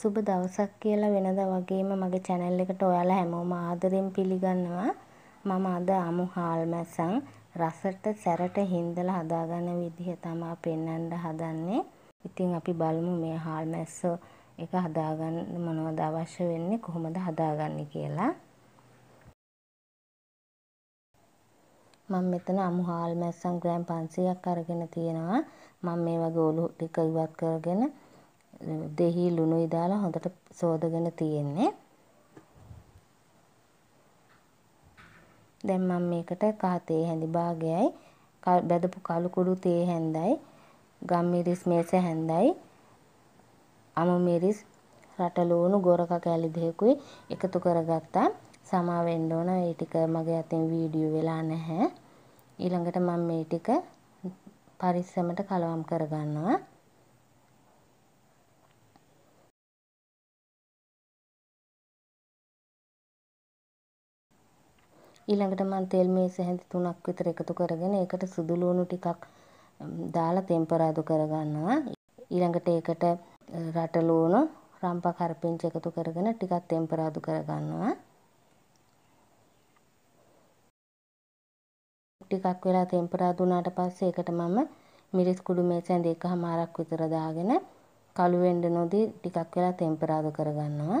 සුබ දවසක් කියලා වෙනදා වගේම මගේ channel එකට ඔයාලා හැමෝම ආදරෙන් පිළිගන්නවා. මම අද අමු හාල් මැස්සන් රසට සැරට හින්දලා හදාගන්න විදිහ තමයි පෙන්වන්න හදන්නේ. ඉතින් අපි බලමු මේ හාල් මැස්ස එක හදාගන්න මොනවද අවශ්‍ය වෙන්නේ කොහොමද හදාගන්නේ කියලා. මම මෙතන අමු හාල් මැස්සන් ග්‍රෑම් 500ක් අරගෙන තියෙනවා. මම මේ වගේ ඔලු ටික ඉවත් කරගෙන දෙහි ලුණුයි දාලා හොඳට සෝදගෙන තියෙන්නේ. දැන් මම මේකට කහ තේ හැඳි භාගයයි බැදපු කළු කුඩු තේ හැඳයි ගම්මිරිස් මේස හැඳයි අමු මිරිස් රටලූණු ගොරක කැලි දෙකකුයි එකතු කරගත්තා. සමා වෙන්න ඕන ඒ ටික මගේ අතින් වීඩියෝ වෙලා නැහැ. ඊළඟට මම මේ ටික පරිස්සමට කලවම් කරගන්නවා. ඊළඟට මම තෙල් මේස හැඳි තුනක් විතර එකතු කරගෙන ඒකට සුදු ලුණු ටිකක් දාලා තෙම්පරාදු කරගන්නවා. ඊළඟට ඒකට රට ලුණු රම්පා කරපිංච එකතු කරගෙන ටිකක් තෙම්පරාදු කරගන්නවා. ටිකක් වෙලා තෙම්පරාදු වුණාට පස්සේ ඒකට මම මිරිස් කුඩු මේස හැඳි එකහමාරක් විතර දාගෙන කළු වෙන්න නොදී ටිකක් වෙලා තෙම්පරාදු කරගන්නවා.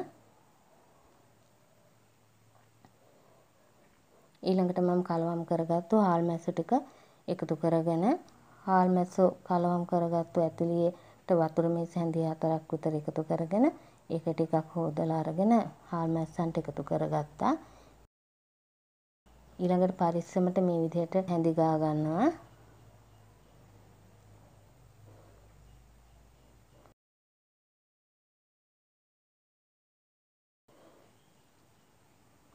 ඊළඟට මම කලවම් කරගත්තු හාල් මැස්සු ටික එකතු කරගෙන හාල් මැස්සු කලවම් කරගත්තු ඇතුළියට වතුර මේස හැඳි හතරක් විතර එකතු කරගෙන ඒක ටිකක් හොදලා අරගෙන හාල් මැස්සන්ට එකතු කරගත්තා. ඊළඟට පරිස්සමට මේ විදිහට හැඳි ගා ගන්නවා.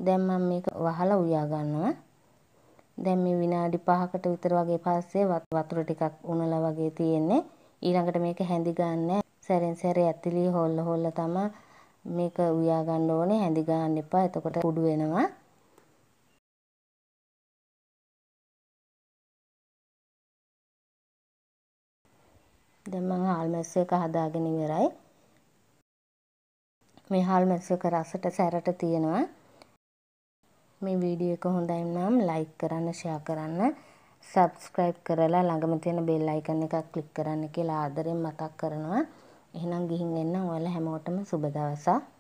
දැන් මම මේක වහලා උයා ගන්නවා. දැන් මේ විනාඩි 5කට විතර වගේ පස්සේ වතුර ටිකක් උනලා වගේ තියෙන්නේ. ඊළඟට මේක හැඳි ගන්න සැරෙන් සැරේ ඇතිලි හොල්ල හොල්ල තමයි මේක උයා ගන්න ඕනේ. හැඳි ගන්න එපා. එතකොට කුඩු වෙනවා. දැන් මම හාල් මැස්ස එක හදාගෙන ඉවරයි. මේ හාල් මැස්ස එක රසට සැරට තියෙනවා. මේ වීඩියෝ එක හොඳයි නම් ලයික් කරන්න ෂෙයා කරන්න සබ්ස්ක්‍රයිබ් කරලා ළඟම තියෙන බෙල් අයිකන් එකක් ක්ලික් කරන්න කියලා ආදරෙන් මතක් කරනවා. එහෙනම් ගිහින් එන්න ඔයාලා හැමෝටම සුබ දවසක්.